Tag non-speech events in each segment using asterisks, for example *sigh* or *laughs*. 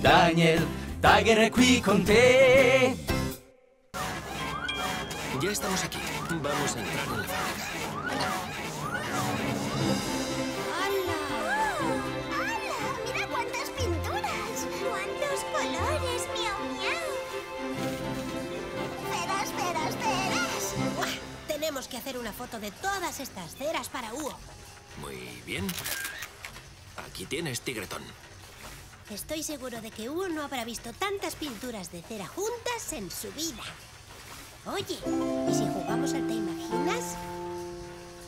Daniel, Tiger è qui con te. Ya estamos aquí. Vamos a entrar en la fábrica. ¡Hala! ¡Hala! ¡Mira cuántas pinturas! ¡Cuántos colores! ¡Miau, miau! ¡Esperas, esperas, esperas! ¡Buah! Tenemos que hacer una foto de todas estas ceras para Hugo. Muy bien. Aquí tienes, Tigretón. Estoy seguro de que Hugo no habrá visto tantas pinturas de cera juntas en su vida. Oye, ¿y si jugamos al Te Imaginas?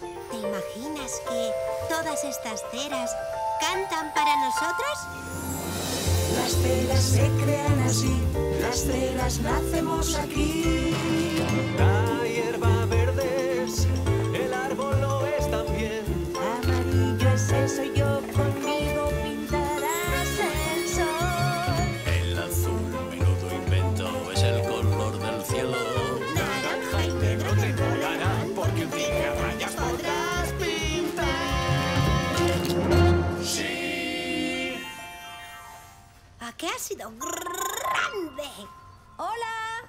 ¿Te imaginas que todas estas ceras cantan para nosotros? Las ceras se crean así, las ceras nacemos aquí. La hierba ¿A qué ha sido grande? ¡Hola!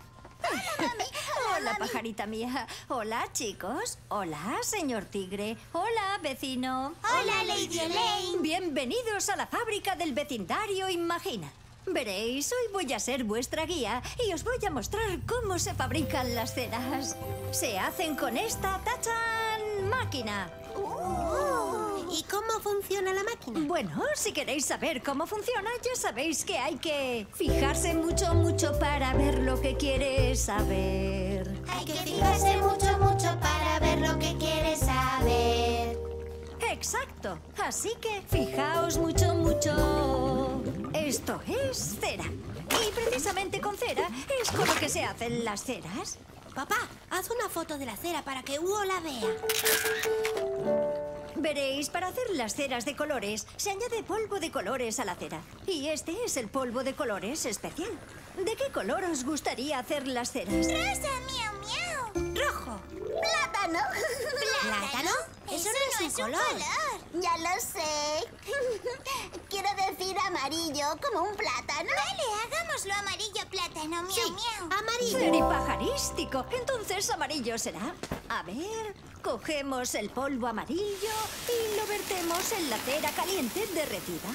Hola, *laughs* pajarita mía. Hola, chicos. Hola, señor tigre. Hola, vecino. Hola, Lady Elaine. Bienvenidos a la fábrica del vecindario Imagina. Veréis, hoy voy a ser vuestra guía y os voy a mostrar cómo se fabrican las ceras. Se hacen con esta tachan máquina. ¿Y cómo funciona la máquina? Bueno, si queréis saber cómo funciona, ya sabéis que hay que fijarse mucho, mucho para ver lo que quieres saber. Hay que fijarse mucho, mucho para ver lo que quieres saber. Exacto. Así que fijaos mucho, mucho. Esto es cera. Y precisamente con cera es con lo que se hacen las ceras. Papá, haz una foto de la cera para que Hugo la vea. Veréis, para hacer las ceras de colores se añade polvo de colores a la cera. Y este es el polvo de colores especial. ¿De qué color os gustaría hacer las ceras? Rosa, miau, miau. ¡Rojo! Plátano. Eso no es un color. Ya lo sé. *laughs* Quiero decir amarillo, como un plátano. Vale, hagámoslo amarillo plátano, miau, Sí, miau. amarillo. Ceripajarístico. Entonces amarillo será. A ver, cogemos el polvo amarillo y lo vertemos en la cera caliente derretida.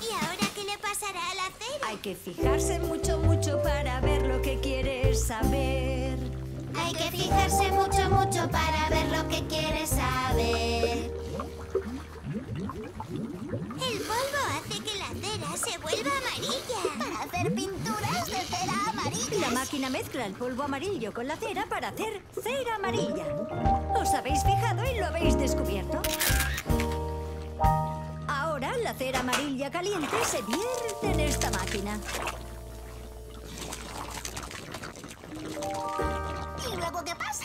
¿Y ahora qué le pasará a la cera? Hay que fijarse mucho, mucho para ver lo que quieres saber. Hay que fijarse mucho, mucho para ver lo que quieres saber. Vuelva amarilla. Para hacer pinturas de cera amarilla. La máquina mezcla el polvo amarillo con la cera para hacer cera amarilla. ¿Os habéis fijado y lo habéis descubierto? Ahora la cera amarilla caliente se vierte en esta máquina. ¿Y luego qué pasa?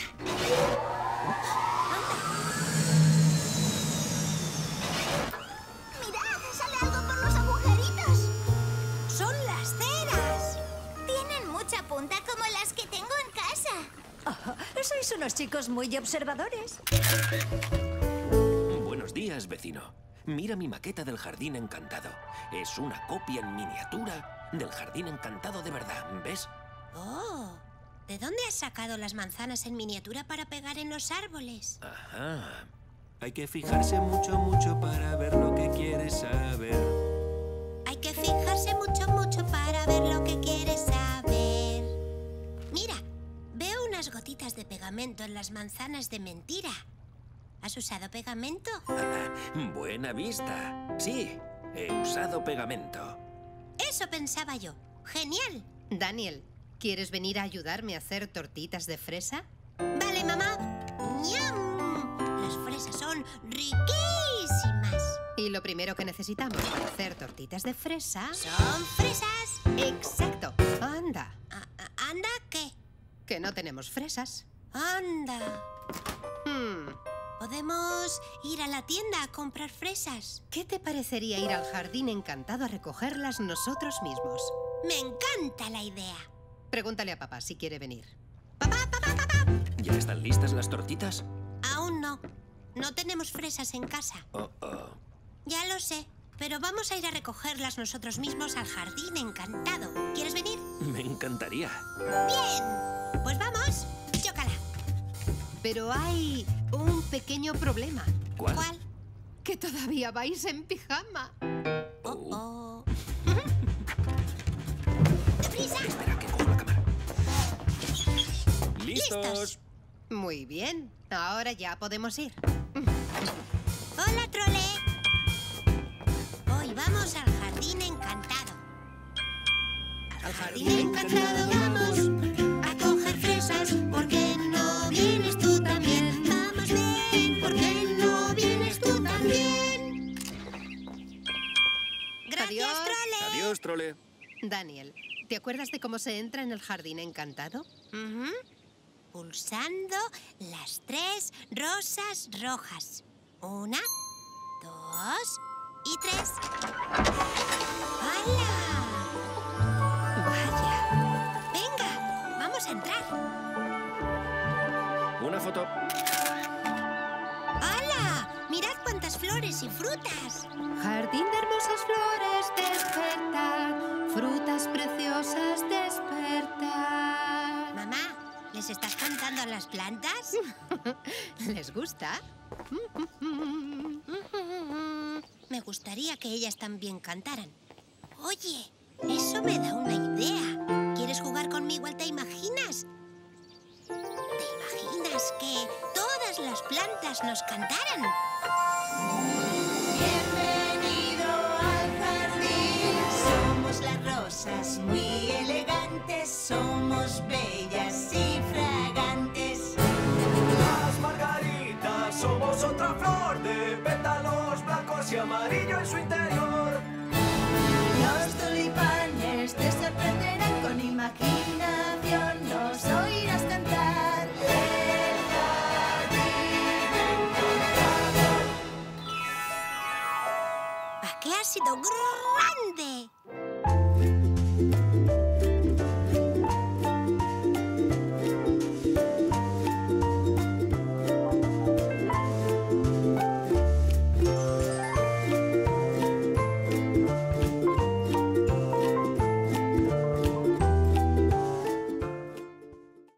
Oh, *laughs* sois unos chicos muy observadores. Buenos días, vecino. Mira mi maqueta del jardín encantado. Es una copia en miniatura del jardín encantado de verdad, ¿ves? ¡Oh! ¿De dónde has sacado las manzanas en miniatura para pegar en los árboles? Ajá. Hay que fijarse mucho, mucho para ver lo que quieres saber. Hay que fijarse mucho, mucho para ver lo que quieres pegamento en las manzanas de mentira. ¿Has usado pegamento? *laughs* Buena vista. Sí, he usado pegamento. Eso pensaba yo. ¡Genial! Daniel, ¿quieres venir a ayudarme a hacer tortitas de fresa? Vale, mamá. ¡Ñam! Las fresas son riquísimas. Y lo primero que necesitamos para hacer tortitas de fresa... Son fresas. ¡Exacto! ¡Anda! A- a- ¿Anda qué? Que no tenemos fresas. Anda. Hmm, Podemos ir a la tienda a comprar fresas. ¿Qué te parecería ir al jardín encantado a recogerlas nosotros mismos? Me encanta la idea. Pregúntale a papá si quiere venir. ¿Ya están listas las tortitas? Aún no. No tenemos fresas en casa. Oh, oh. Ya lo sé. pero vamos a ir a recogerlas nosotros mismos al jardín encantado. ¿Quieres venir? Me encantaría. Bien. Pues vamos. Pero hay un pequeño problema. ¿Cuál? ¿Cuál? Que todavía vais en pijama. Oh, Oh. *laughs* ¡Deprisa! Espera, que cojo la cámara. Listos. Muy bien. Ahora ya podemos ir. *laughs* Hola, trole. Hoy vamos al jardín encantado. Al jardín encantado Adiós. trole. Adiós, trole. Daniel, ¿te acuerdas de cómo se entra en el jardín encantado? Pulsando las tres rosas rojas. Una, dos y tres. ¡Hala! Vaya. Venga, vamos a entrar. Una foto. ¡Hala! Mirad cuántas flores y frutas. Jardín de hermosas ¿les estás cantando a las plantas? *laughs* ¿Les gusta? Me gustaría que ellas también cantaran. Oye, eso me da una idea. ¿Quieres jugar conmigo al Te Imaginas? ¿Te imaginas que todas las plantas nos cantaran? Bienvenido al jardín. Somos las rosas muy elegantes. Somos bellas y y amarillo en su interior. Los tulipanes te sorprenderán con imaginación. Nos oirás cantar. El jardín ¿A qué ha sido grande?